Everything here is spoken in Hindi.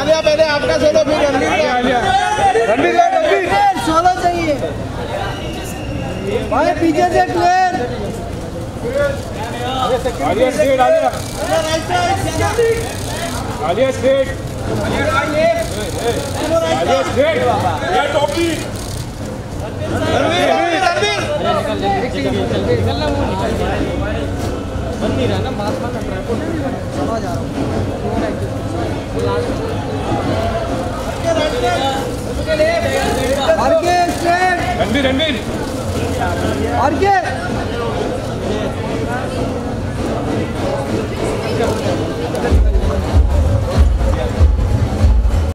आलिया पहले आपका सोलो फिर रणवीर आलिया आलिया। रणवीर रणवीर सोलो चाहिए। भाई पीछे से clear Alia straight Alia. Alia straight Alia straight या टोपी रणवीर रणवीर आगे स्ट्रेट रणवीर और आगे